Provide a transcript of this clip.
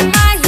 in my